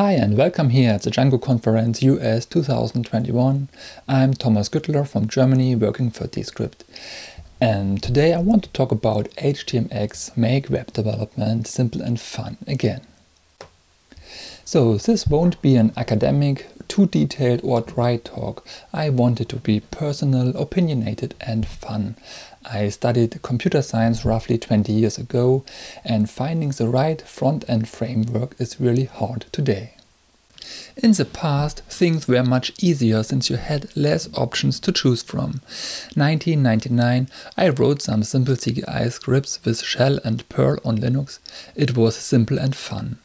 Hi and welcome here at the Django Conference US 2021. I'm Thomas Güttler from Germany working for Descript. And today I want to talk about HTMX make web development simple and fun again. So this won't be an academic, too detailed or dry talk. I want it to be personal, opinionated and fun. I studied computer science roughly 20 years ago and finding the right front-end framework is really hard today. In the past, things were much easier since you had less options to choose from. 1999, I wrote some simple CGI scripts with Shell and Perl on Linux. It was simple and fun.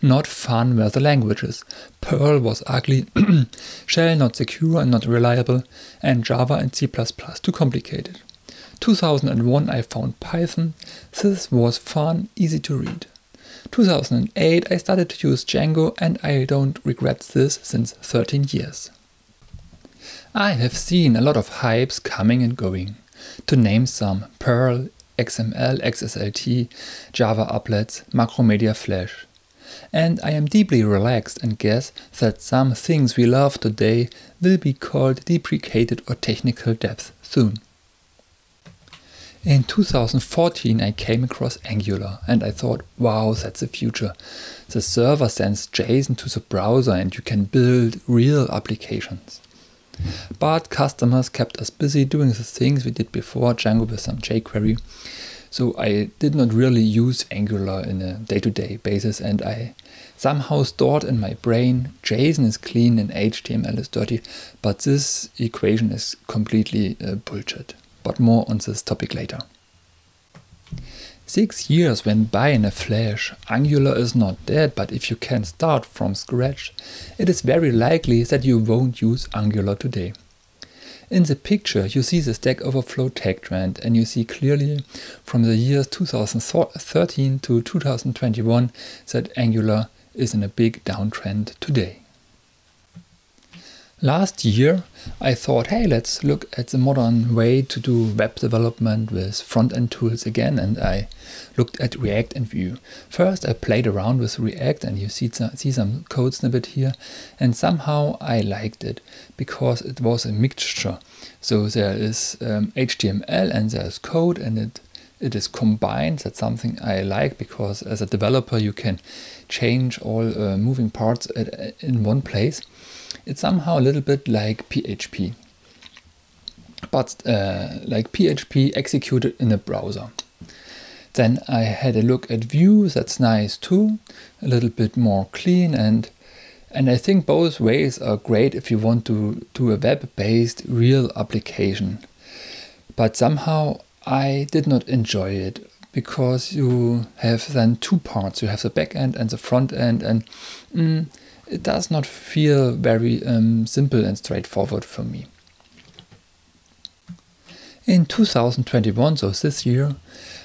Not fun were the languages. Perl was ugly, Shell not secure and not reliable, and Java and C++ too complicated. 2001 I found Python. This was fun, easy to read. 2008 I started to use Django and I don't regret this since 13 years. I have seen a lot of hypes coming and going. To name some, Perl, XML, XSLT, Java applets, Macromedia Flash and I am deeply relaxed and guess that some things we love today will be called deprecated or technical depth soon. In 2014 I came across Angular and I thought, wow, that's the future. The server sends JSON to the browser and you can build real applications. But customers kept us busy doing the things we did before, Django with some jQuery. So I did not really use Angular in a day-to-day -day basis and I somehow stored in my brain JSON is clean and HTML is dirty, but this equation is completely uh, bullshit. But more on this topic later. Six years went by in a flash. Angular is not dead, but if you can start from scratch, it is very likely that you won't use Angular today. In the picture you see the Stack Overflow tech trend and you see clearly from the years 2013 to 2021 that Angular is in a big downtrend today. Last year I thought, hey, let's look at the modern way to do web development with front-end tools again and I looked at React and Vue. First I played around with React and you see, see some code snippet here and somehow I liked it because it was a mixture. So there is um, HTML and there's code and it it is combined. That's something I like because as a developer you can change all uh, moving parts in one place. It's somehow a little bit like PHP, but uh, like PHP executed in a browser. Then I had a look at Vue, that's nice too, a little bit more clean and and I think both ways are great if you want to do a web-based real application. But somehow I did not enjoy it because you have then two parts. You have the back end and the front end, and mm, it does not feel very um, simple and straightforward for me. In 2021, so this year,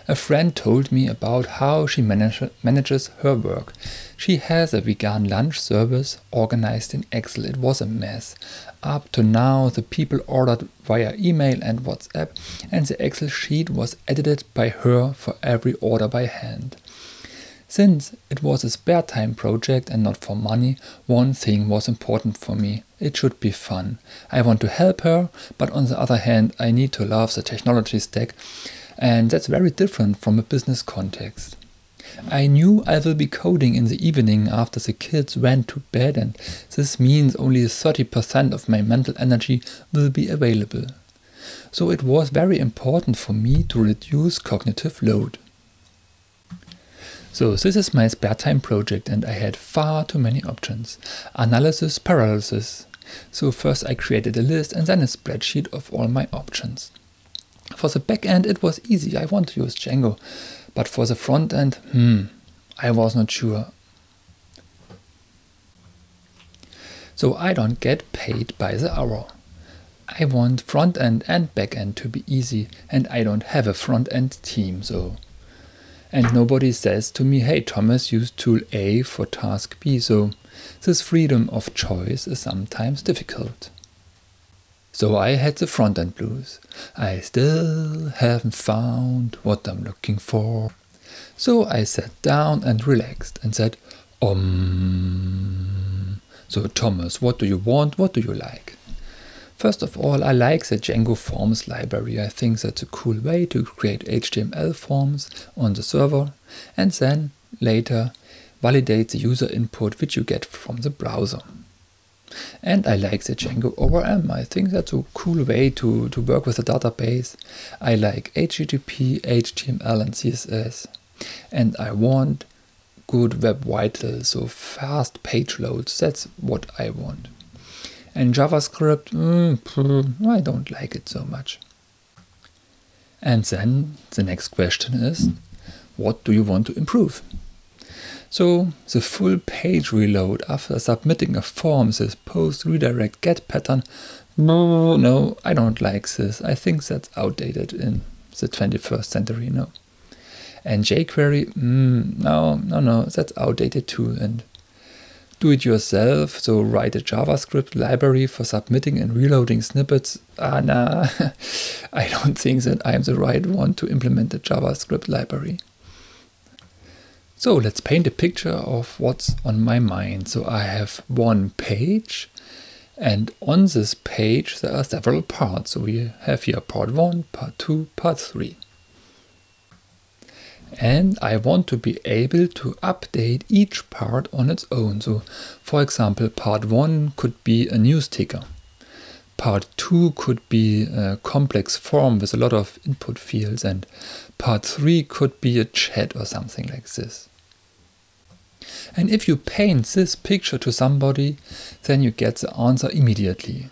a friend told me about how she manage, manages her work. She has a vegan lunch service organized in Excel. It was a mess. Up to now, the people ordered via email and WhatsApp, and the Excel sheet was edited by her for every order by hand. Since it was a spare time project and not for money, one thing was important for me. It should be fun. I want to help her, but on the other hand, I need to love the technology stack and that's very different from a business context. I knew I will be coding in the evening after the kids went to bed and this means only 30% of my mental energy will be available. So it was very important for me to reduce cognitive load. So this is my spare time project and I had far too many options. Analysis, paralysis. So first I created a list and then a spreadsheet of all my options. For the back end, it was easy. I want to use Django. But for the front end, hmm, I was not sure. So I don't get paid by the hour. I want front end and back end to be easy and I don't have a front end team so and nobody says to me hey Thomas use tool A for task B so this freedom of choice is sometimes difficult. So I had the front end blues. I still haven't found what I'm looking for. So I sat down and relaxed and said, Um. So Thomas, what do you want? What do you like? First of all, I like the Django Forms library. I think that's a cool way to create HTML forms on the server and then later validate the user input which you get from the browser. And I like the Django ORM. I think that's a cool way to, to work with a database. I like HTTP, HTML, and CSS. And I want good web vitals, so fast page loads. That's what I want. And JavaScript, mm, I don't like it so much. And then the next question is, what do you want to improve? So the full page reload after submitting a form, this post redirect get pattern, no, I don't like this. I think that's outdated in the 21st century, no. And jQuery, mm, no, no, no, that's outdated too. And do it yourself, so write a JavaScript library for submitting and reloading snippets. Ah, nah, I don't think that I'm the right one to implement a JavaScript library. So let's paint a picture of what's on my mind. So I have one page and on this page there are several parts. So we have here part 1, part 2, part 3. And I want to be able to update each part on its own. So for example, part 1 could be a news ticker. Part 2 could be a complex form with a lot of input fields and part 3 could be a chat or something like this. And if you paint this picture to somebody, then you get the answer immediately.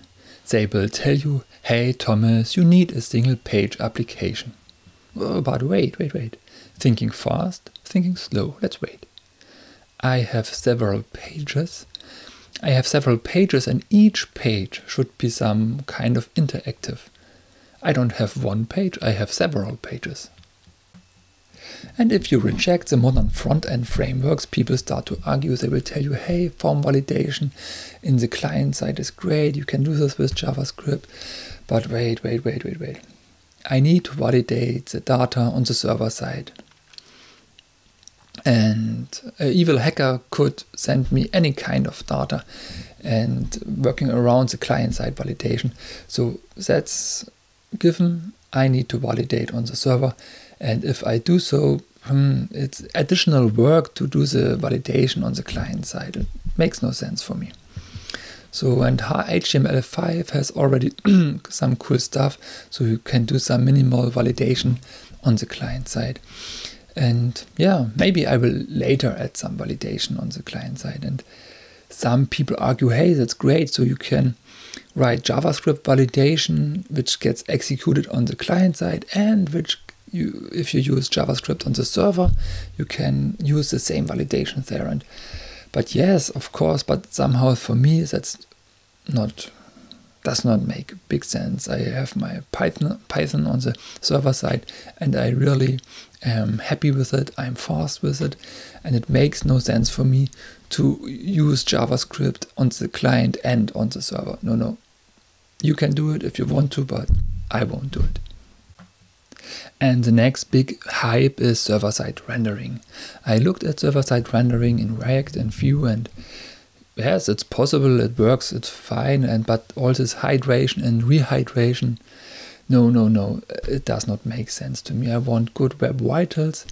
They will tell you, hey Thomas, you need a single page application. Oh, but wait, wait, wait. Thinking fast, thinking slow, let's wait. I have several pages. I have several pages and each page should be some kind of interactive. I don't have one page, I have several pages. And if you reject the modern front-end frameworks, people start to argue. They will tell you, hey, form validation in the client side is great. You can do this with JavaScript. But wait, wait, wait, wait, wait. I need to validate the data on the server side. And an evil hacker could send me any kind of data and working around the client side validation. So that's given. I need to validate on the server and if I do so, hmm, it's additional work to do the validation on the client side. It makes no sense for me. So, and HTML5 has already some cool stuff, so you can do some minimal validation on the client side. And yeah, maybe I will later add some validation on the client side. And some people argue, hey, that's great, so you can write JavaScript validation, which gets executed on the client side and which you if you use JavaScript on the server, you can use the same validation there. And but yes, of course, but somehow for me that's not does not make big sense. I have my Python Python on the server side, and I really am happy with it. I'm fast with it, and it makes no sense for me to use JavaScript on the client and on the server. No, no. You can do it if you want to, but I won't do it. And the next big hype is server-side rendering. I looked at server-side rendering in React and Vue and yes, it's possible, it works, it's fine, and but all this hydration and rehydration, no, no, no, it does not make sense to me. I want good web vitals,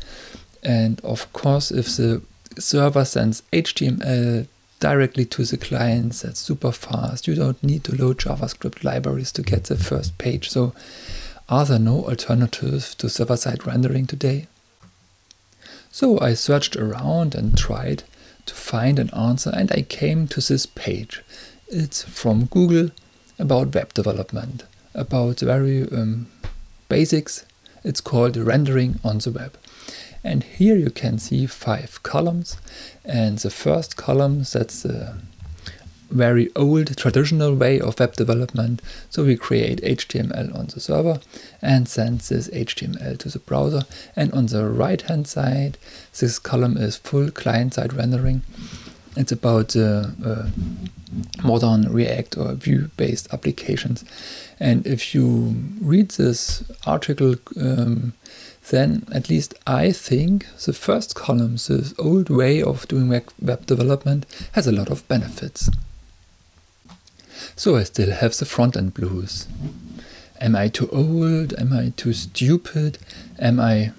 and of course, if the server sends HTML directly to the clients, that's super fast. You don't need to load JavaScript libraries to get the first page. So are there no alternatives to server-side rendering today? So I searched around and tried to find an answer and I came to this page. It's from Google about web development, about very um, basics. It's called rendering on the web. And here you can see five columns and the first column that's the very old traditional way of web development. So we create HTML on the server and send this HTML to the browser. And on the right hand side, this column is full client side rendering. It's about the uh, modern React or Vue based applications. And if you read this article, um, then at least I think the first column, this old way of doing web development, has a lot of benefits. So I still have the front-end blues. Am I too old? Am I too stupid? Am I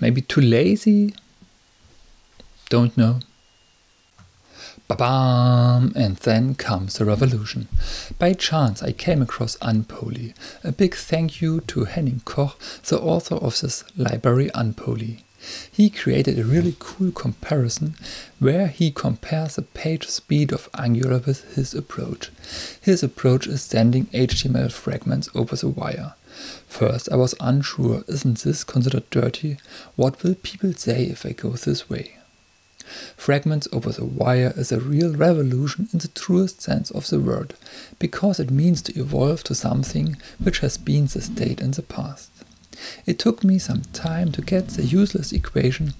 maybe too lazy? Don't know. Ba-bam! And then comes the revolution. By chance I came across Unpoly. A big thank you to Henning Koch, the author of this library Unpoly. He created a really cool comparison where he compares the page speed of Angular with his approach. His approach is sending HTML fragments over the wire. First I was unsure, isn't this considered dirty? What will people say if I go this way? Fragments over the wire is a real revolution in the truest sense of the word, because it means to evolve to something which has been the state in the past. It took me some time to get the useless equation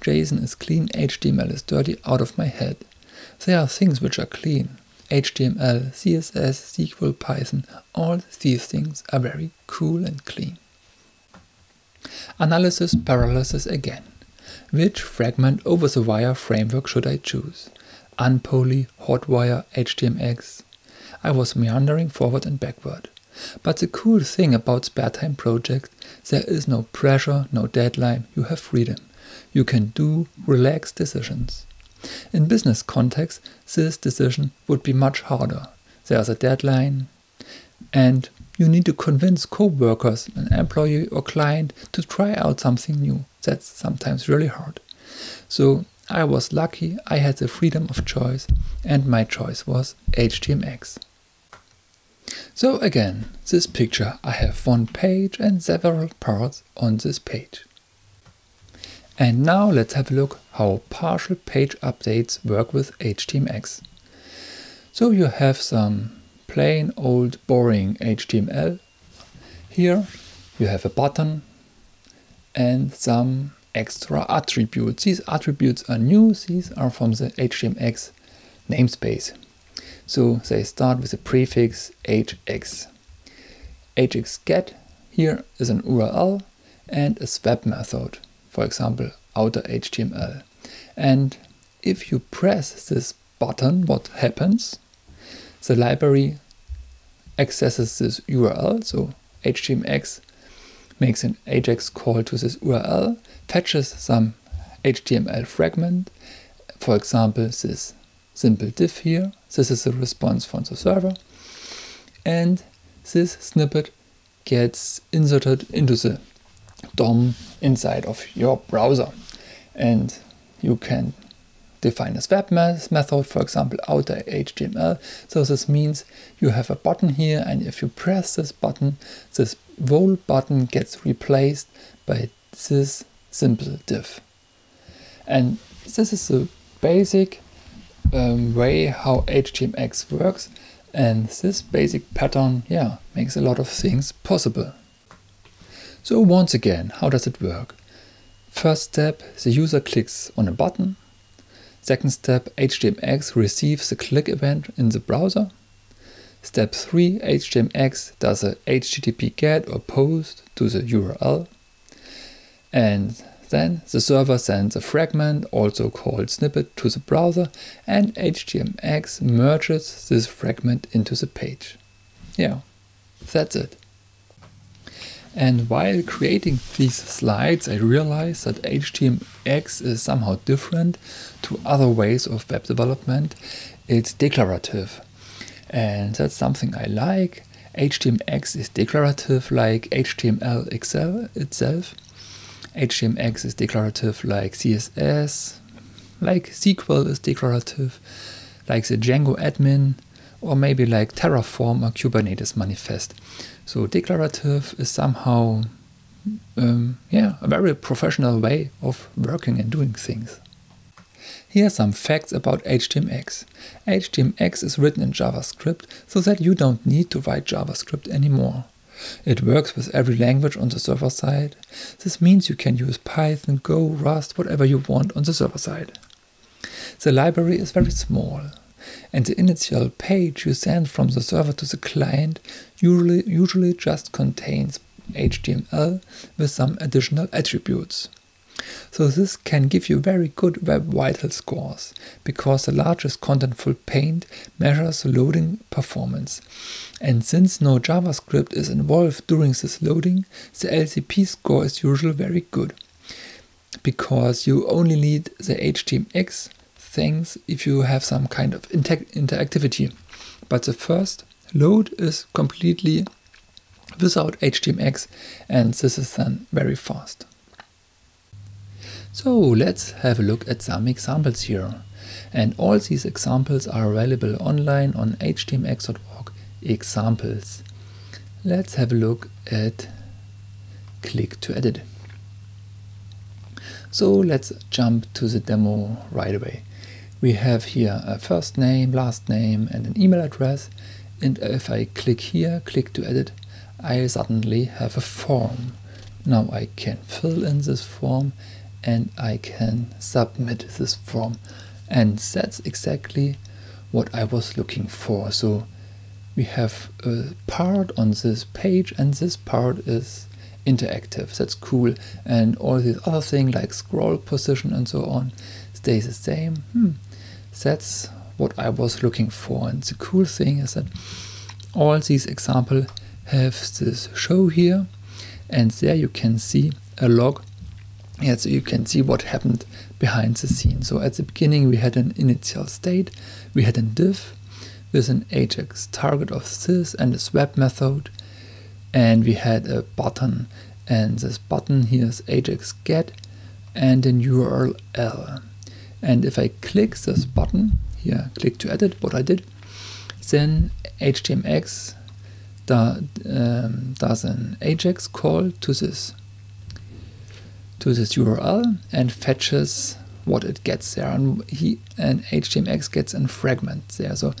JSON is clean, HTML is dirty out of my head. There are things which are clean. HTML, CSS, SQL, Python, all these things are very cool and clean. Analysis paralysis again. Which fragment over the wire framework should I choose? Unpoly, Hotwire, HTMX? I was meandering forward and backward. But the cool thing about spare time projects, there is no pressure, no deadline, you have freedom. You can do relaxed decisions. In business context, this decision would be much harder. There's a deadline, and you need to convince co-workers, an employee or client to try out something new. That's sometimes really hard. So I was lucky I had the freedom of choice and my choice was HTMX. So again, this picture, I have one page and several parts on this page. And now let's have a look how partial page updates work with HTMX. So you have some plain old boring HTML. Here you have a button and some extra attributes. These attributes are new, these are from the HTMX namespace. So they start with the prefix hx. hxget here is an URL and a swap method, for example outer HTML. And if you press this button, what happens? The library accesses this URL. So HTMX makes an AJAX call to this URL, fetches some HTML fragment, for example, this simple div here. This is the response from the server. And this snippet gets inserted into the DOM inside of your browser. And you can define a swap method, for example, outer HTML. So this means you have a button here, and if you press this button, this whole button gets replaced by this simple div. And this is the basic um, way how HTMX works. And this basic pattern, yeah, makes a lot of things possible. So once again, how does it work? First step, the user clicks on a button Second step, HTMX receives the click event in the browser. Step 3, HTMX does a HTTP GET or POST to the URL. And then the server sends a fragment, also called snippet, to the browser and HTMX merges this fragment into the page. Yeah, that's it. And while creating these slides, I realized that HTMX is somehow different to other ways of web development. It's declarative. And that's something I like. HTMX is declarative like HTML Excel itself. HTMX is declarative like CSS, like SQL is declarative, like the Django admin, or maybe like Terraform or Kubernetes manifest. So declarative is somehow, um, yeah, a very professional way of working and doing things. Here are some facts about HTMX. HTMX is written in JavaScript so that you don't need to write JavaScript anymore. It works with every language on the server side. This means you can use Python, Go, Rust, whatever you want on the server side. The library is very small and the initial page you send from the server to the client usually, usually just contains HTML with some additional attributes. So this can give you very good web vital scores because the largest contentful paint measures the loading performance. And since no JavaScript is involved during this loading, the LCP score is usually very good because you only need the HTMX things if you have some kind of inter interactivity. But the first load is completely without HTMX and this is then very fast. So let's have a look at some examples here. And all these examples are available online on htmx.org examples. Let's have a look at click to edit. So let's jump to the demo right away. We have here a first name, last name and an email address. And if I click here, click to edit, I suddenly have a form. Now I can fill in this form and I can submit this form and that's exactly what I was looking for so we have a part on this page and this part is interactive that's cool and all these other things like scroll position and so on stays the same. Hmm. that's what I was looking for. And the cool thing is that all these examples have this show here. And there you can see a log. Yeah, so you can see what happened behind the scene. So at the beginning we had an initial state, we had a div with an HX target of this and a swap method, and we had a button, and this button here is hx get and an URL. And if I click this button here, click to edit, what I did, then HTMX um, does an Ajax call to this to this URL and fetches what it gets there. And he and HTMX gets a fragment there. So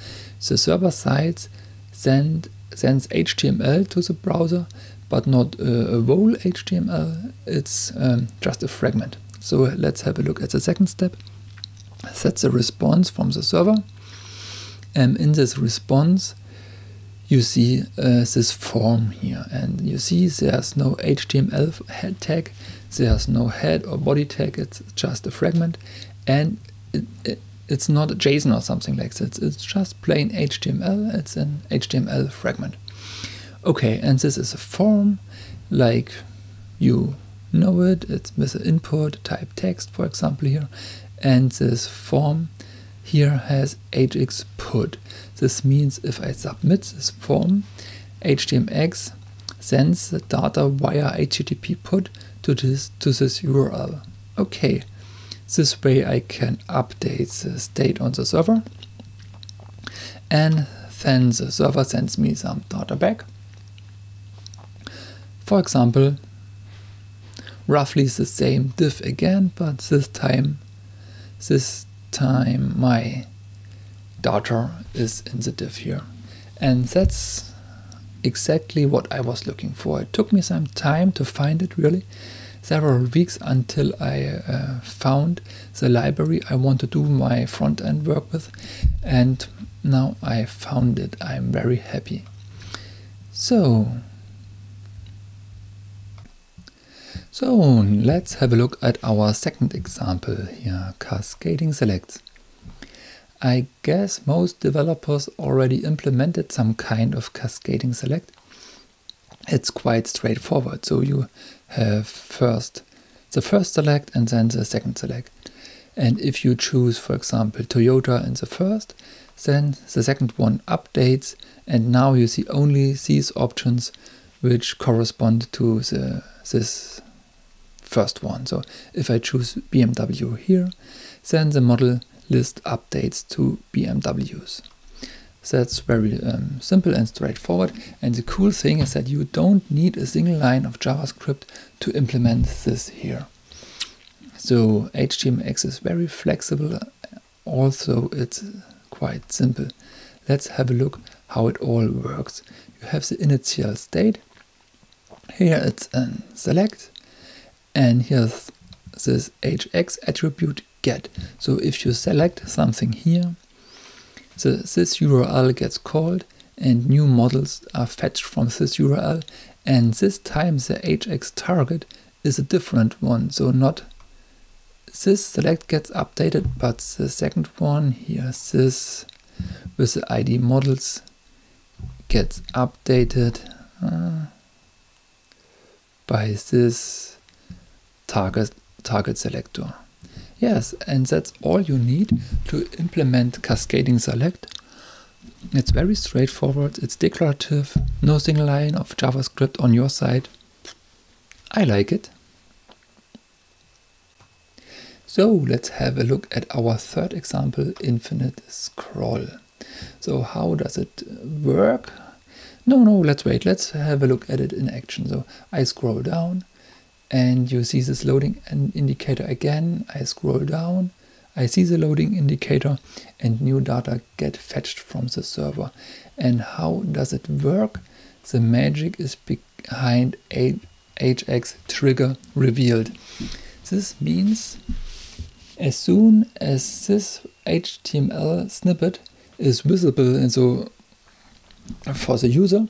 the server side send, sends HTML to the browser, but not a, a whole HTML. It's um, just a fragment. So let's have a look at the second step. That's a response from the server. And in this response, you see uh, this form here and you see there's no HTML head tag there's no head or body tag, it's just a fragment, and it, it, it's not a JSON or something like that. It's just plain HTML, it's an HTML fragment. Okay, and this is a form like you know it, it's with an input type text, for example, here, and this form here has hx put. This means if I submit this form, HTMX sends the data via HTTP put to this, to this URL. Okay, this way I can update the state on the server and then the server sends me some data back. For example, roughly the same div again, but this time, this time my daughter is in the div here. And that's exactly what I was looking for. It took me some time to find it really, several weeks until I uh, found the library I want to do my front end work with and now I found it. I'm very happy. So, so let's have a look at our second example here, cascading selects. I guess most developers already implemented some kind of cascading select. It's quite straightforward. So you have first the first select and then the second select. And if you choose, for example, Toyota in the first, then the second one updates and now you see only these options which correspond to the, this first one. So if I choose BMW here, then the model list updates to BMWs. That's very um, simple and straightforward. And the cool thing is that you don't need a single line of JavaScript to implement this here. So HTMX is very flexible. Also, it's quite simple. Let's have a look how it all works. You have the initial state. Here it's a select. And here's this hx attribute get. So if you select something here, so this URL gets called and new models are fetched from this URL and this time the HX target is a different one, so not this select gets updated, but the second one here, this with the ID models gets updated uh, by this target target selector. Yes, and that's all you need to implement cascading select. It's very straightforward, it's declarative, no single line of JavaScript on your side. I like it. So let's have a look at our third example, infinite scroll. So how does it work? No, no, let's wait. Let's have a look at it in action. So I scroll down and you see this loading indicator again. I scroll down, I see the loading indicator and new data get fetched from the server. And how does it work? The magic is behind HX trigger revealed. This means as soon as this HTML snippet is visible and so for the user,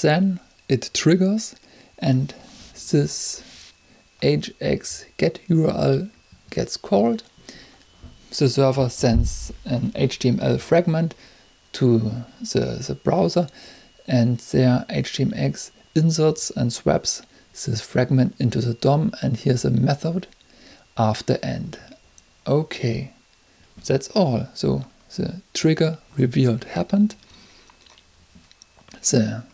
then it triggers and this hx get URL gets called. The server sends an HTML fragment to the, the browser and there HTMX inserts and swaps this fragment into the DOM and here's a method after end. Okay, that's all. So the trigger revealed happened. The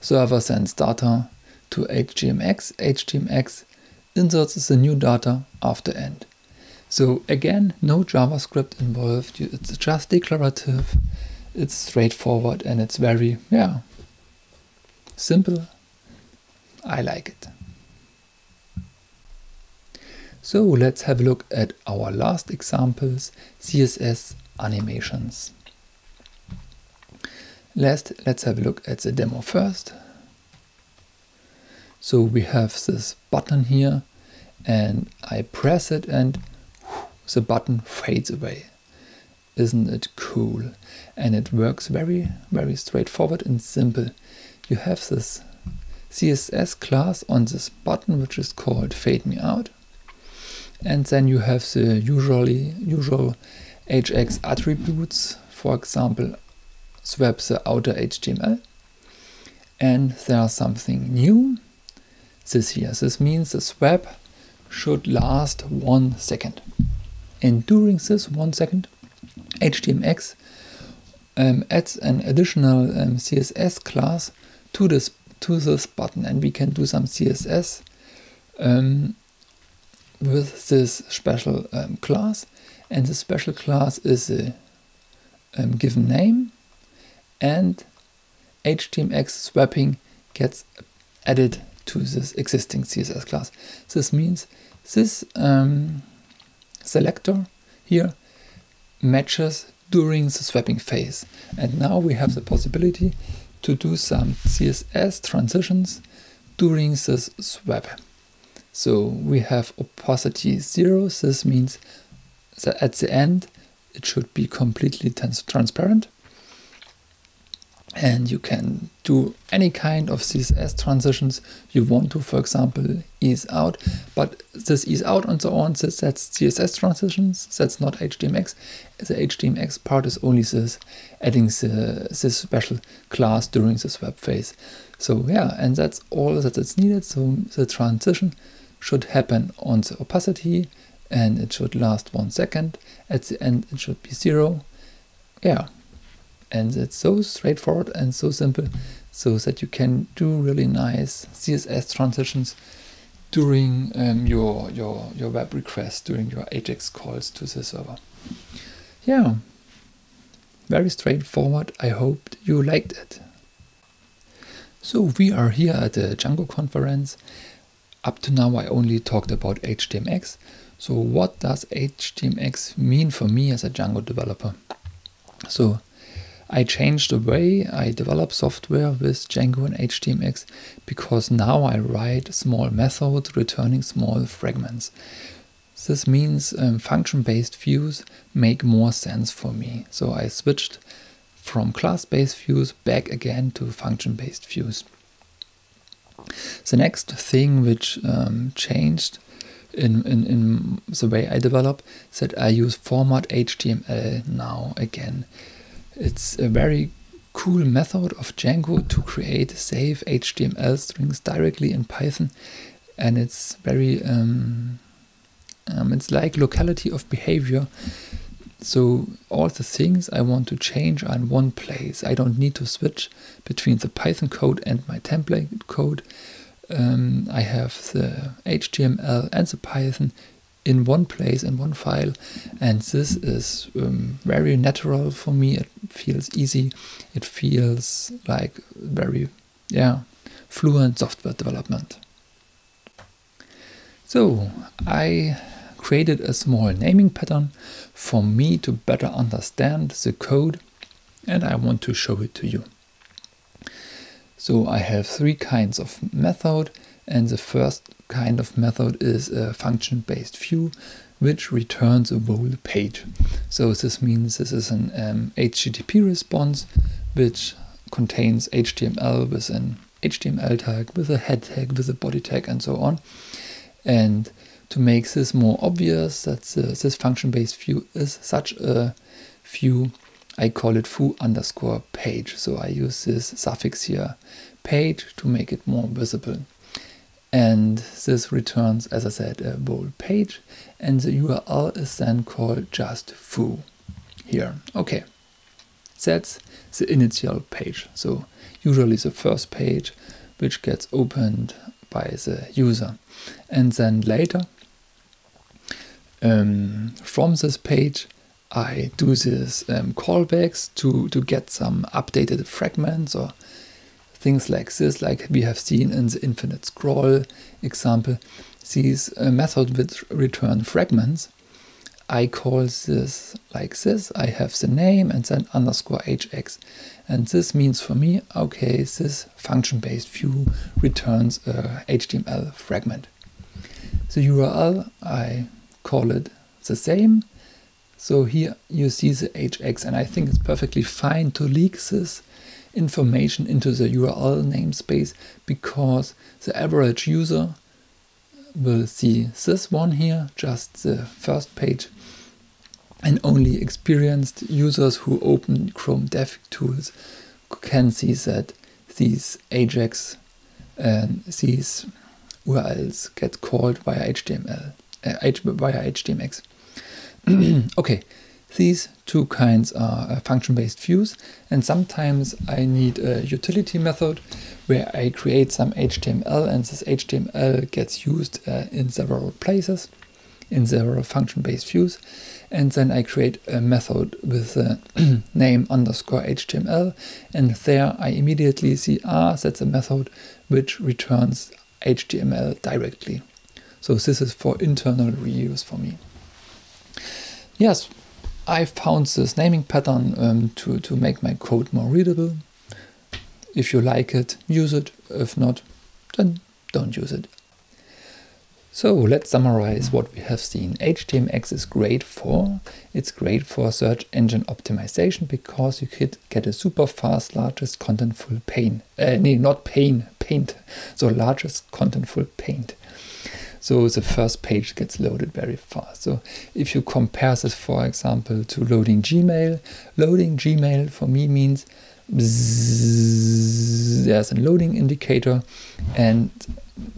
server sends data to HTMX. HTMX inserts the new data after end. So again, no JavaScript involved. It's just declarative. It's straightforward and it's very, yeah, simple. I like it. So let's have a look at our last examples, CSS animations. Last, let's have a look at the demo first. So we have this button here and I press it and the button fades away. Isn't it cool? And it works very, very straightforward and simple. You have this CSS class on this button which is called fade me out and then you have the usually usual HX attributes, for example, swap the outer HTML. And there's something new. This here. This means the swap should last one second. And during this one second, HTMX um, adds an additional um, CSS class to this to this button, and we can do some CSS um, with this special um, class and the special class is a um, given name and HTMX swapping gets added to this existing CSS class. This means this um, selector here matches during the swapping phase. And now we have the possibility to do some CSS transitions during this swap. So we have opacity zero. This means that at the end it should be completely trans transparent. And you can do any kind of CSS transitions you want to, for example, ease out. But this ease out and so on, this, that's CSS transitions, that's not HTMX. The HTMX part is only this adding the, this special class during the swap phase. So yeah, and that's all that is needed. So the transition should happen on the opacity and it should last one second. At the end, it should be zero. Yeah, and it's so straightforward and so simple so that you can do really nice CSS transitions during um, your, your, your web requests, during your Ajax calls to the server. Yeah, very straightforward. I hope you liked it. So we are here at the Django conference up to now I only talked about HTMX. So what does HTMX mean for me as a Django developer? So I changed the way I develop software with Django and HTMX because now I write small methods returning small fragments. This means um, function-based views make more sense for me. So I switched from class-based views back again to function-based views. The next thing which um, changed in, in, in the way I develop is that I use format HTML now again. It's a very cool method of Django to create save HTML strings directly in Python and it's very um, um, it's like locality of behavior so all the things I want to change are in one place. I don't need to switch between the Python code and my template code. Um, I have the HTML and the Python in one place in one file. And this is um, very natural for me. It feels easy. It feels like very yeah fluent software development. So i created a small naming pattern for me to better understand the code and I want to show it to you. So I have three kinds of method and the first kind of method is a function-based view which returns a whole page. So this means this is an um, HTTP response which contains HTML with an HTML tag, with a head tag, with a body tag and so on. And to make this more obvious that this function-based view is such a view, I call it foo underscore page. So I use this suffix here, page, to make it more visible. And this returns, as I said, a whole page, and the URL is then called just foo here. Okay, that's the initial page. So usually the first page which gets opened by the user. And then later um, from this page, I do these um, callbacks to, to get some updated fragments or things like this, like we have seen in the infinite scroll example. These uh, method which return fragments, I call this like this. I have the name and then underscore hx. And this means for me, okay, this function-based view returns a HTML fragment. The URL I call it the same. So here you see the hx and I think it's perfectly fine to leak this information into the URL namespace because the average user will see this one here, just the first page, and only experienced users who open Chrome DevTools can see that these Ajax and these URLs get called via HTML uh, via HTMX. okay, these two kinds are uh, function-based views and sometimes I need a utility method where I create some HTML and this HTML gets used uh, in several places in several function-based views and then I create a method with the name underscore HTML and there I immediately see ah that's a method which returns HTML directly. So this is for internal reuse for me. Yes, I found this naming pattern um, to, to make my code more readable. If you like it, use it. If not, then don't use it. So let's summarize what we have seen. HTMX is great for, it's great for search engine optimization because you could get a super fast largest contentful pane. Uh, nee, not pane, paint. So largest contentful paint. So the first page gets loaded very fast. So if you compare this, for example, to loading Gmail, loading Gmail for me means bzzz, there's a loading indicator and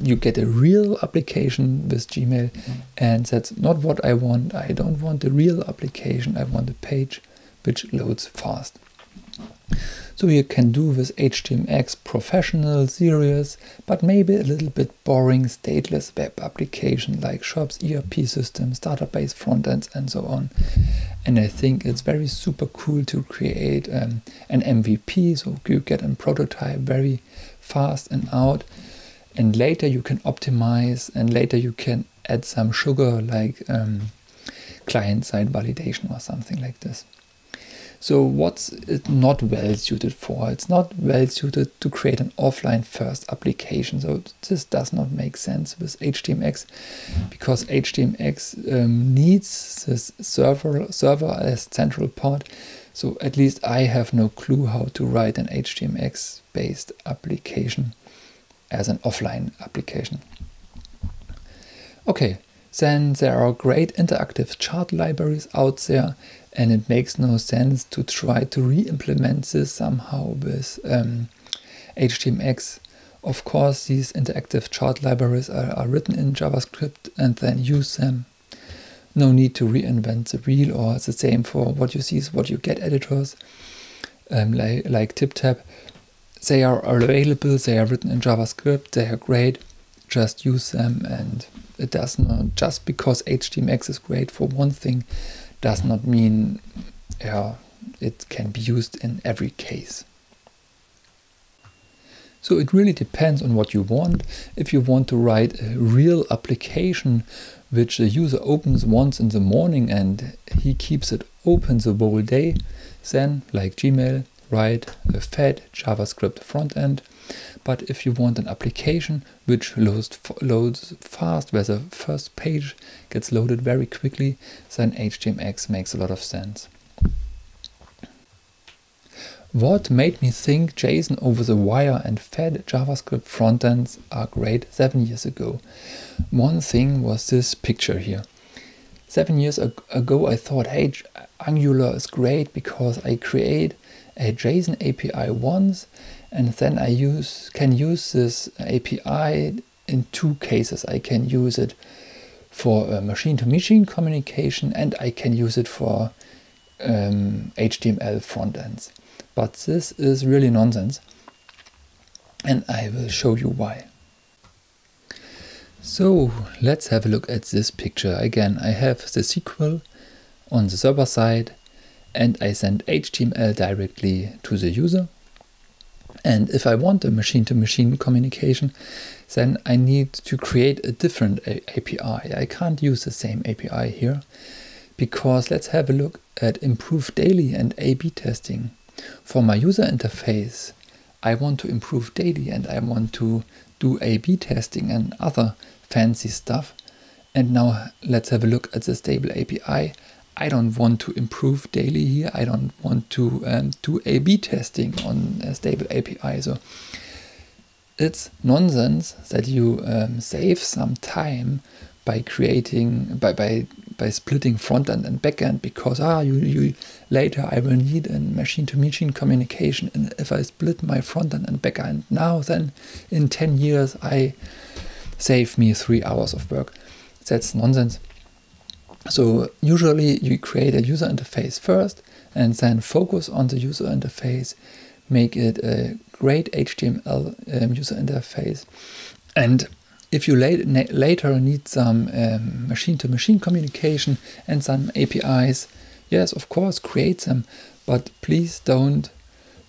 you get a real application with Gmail and that's not what I want. I don't want a real application. I want a page which loads fast. So you can do with HTMX professional, serious, but maybe a little bit boring stateless web application like shops, ERP systems, database frontends, and so on. And I think it's very super cool to create um, an MVP, so you get a prototype very fast and out. And later you can optimize, and later you can add some sugar like um, client side validation or something like this. So what's it not well suited for? It's not well suited to create an offline first application. So this does not make sense with HTMX because HTMX um, needs this server server as central part. So at least I have no clue how to write an HTMX based application as an offline application. Okay, then there are great interactive chart libraries out there and it makes no sense to try to re-implement this somehow with um, HTMX. Of course, these interactive chart libraries are, are written in JavaScript and then use them. No need to reinvent the wheel or it's the same for what you see is what you get editors um, like, like TipTap. They are available, they are written in JavaScript, they are great, just use them and it does not, just because HTMX is great for one thing, does not mean it can be used in every case. So it really depends on what you want. If you want to write a real application which the user opens once in the morning and he keeps it open the whole day, then like Gmail, write a fat JavaScript front end. But if you want an application which loads, loads fast, where the first page gets loaded very quickly, then HTMX makes a lot of sense. What made me think JSON over the wire and fed JavaScript frontends are great seven years ago? One thing was this picture here. Seven years ago I thought, hey, Angular is great because I create a JSON API once and then I use can use this API in two cases. I can use it for machine-to-machine -machine communication and I can use it for um, HTML frontends. But this is really nonsense and I will show you why. So let's have a look at this picture. Again, I have the SQL on the server side and I send HTML directly to the user. And if I want a machine-to-machine -machine communication, then I need to create a different API. I can't use the same API here because let's have a look at improve daily and A-B testing. For my user interface, I want to improve daily and I want to do A-B testing and other fancy stuff. And now let's have a look at the stable API. I don't want to improve daily here. I don't want to um, do A-B testing on a stable API. So it's nonsense that you um, save some time by creating by by by splitting front end and back end because ah you, you later I will need a machine to machine communication and if I split my front end and back end now then in 10 years I save me three hours of work that's nonsense so usually you create a user interface first and then focus on the user interface make it a great HTML um, user interface and if you later need some um, machine-to-machine communication and some APIs, yes, of course, create them, but please don't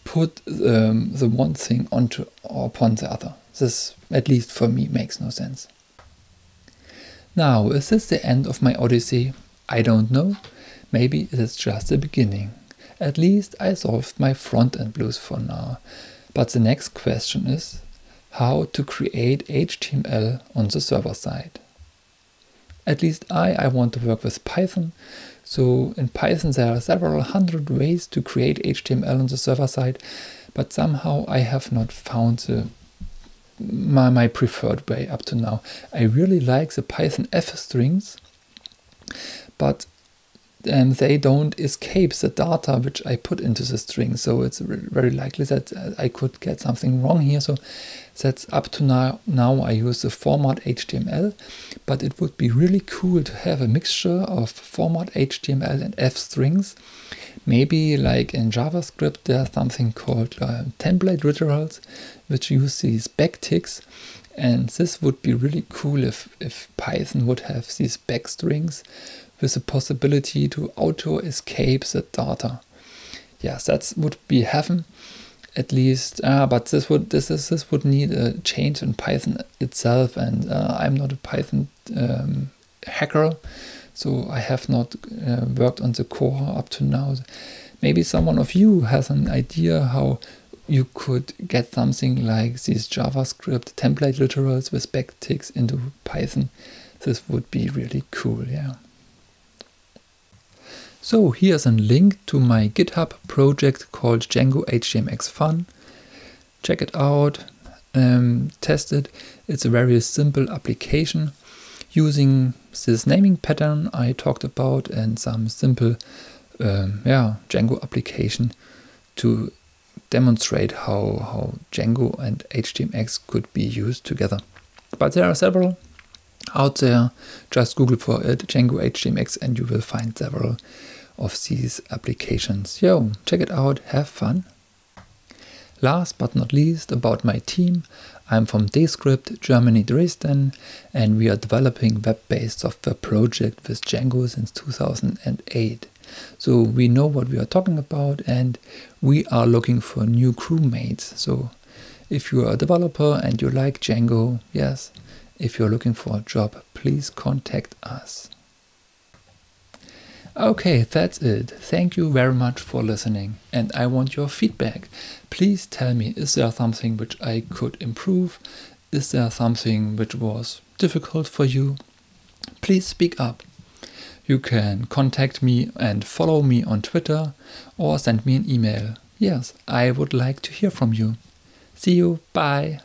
put um, the one thing onto or upon the other. This, at least for me, makes no sense. Now, is this the end of my odyssey? I don't know. Maybe it is just the beginning. At least I solved my front-end blues for now. But the next question is, how to create HTML on the server side. At least I, I want to work with Python. So in Python there are several hundred ways to create HTML on the server side, but somehow I have not found the, my, my preferred way up to now. I really like the Python f strings, but um, they don't escape the data which I put into the string. So it's very likely that uh, I could get something wrong here. So that's up to now. Now I use the format HTML, but it would be really cool to have a mixture of format HTML and F strings. Maybe like in JavaScript, there's something called uh, template literals, which use these backticks. And this would be really cool if, if Python would have these backstrings with the possibility to auto escape the data. Yes, that would be heaven at least. Uh, but this would this is this would need a change in Python itself, and uh, I'm not a Python um, hacker, so I have not uh, worked on the core up to now. Maybe someone of you has an idea how you could get something like these JavaScript template literals with backticks into Python. This would be really cool, yeah. So here's a link to my GitHub project called Django HTMX Fun. Check it out, um, test it. It's a very simple application. using this naming pattern I talked about and some simple um, yeah, Django application to demonstrate how, how Django and HTMX could be used together. But there are several out there. Just Google for it, Django HTMX, and you will find several of these applications. Yo, check it out, have fun. Last but not least, about my team, I'm from Descript, Germany, Dresden, and we are developing web-based software project with Django since 2008. So we know what we are talking about and we are looking for new crewmates. So if you are a developer and you like Django, yes, if you're looking for a job, please contact us. Okay, that's it. Thank you very much for listening and I want your feedback. Please tell me, is there something which I could improve? Is there something which was difficult for you? Please speak up. You can contact me and follow me on Twitter or send me an email. Yes, I would like to hear from you. See you. Bye.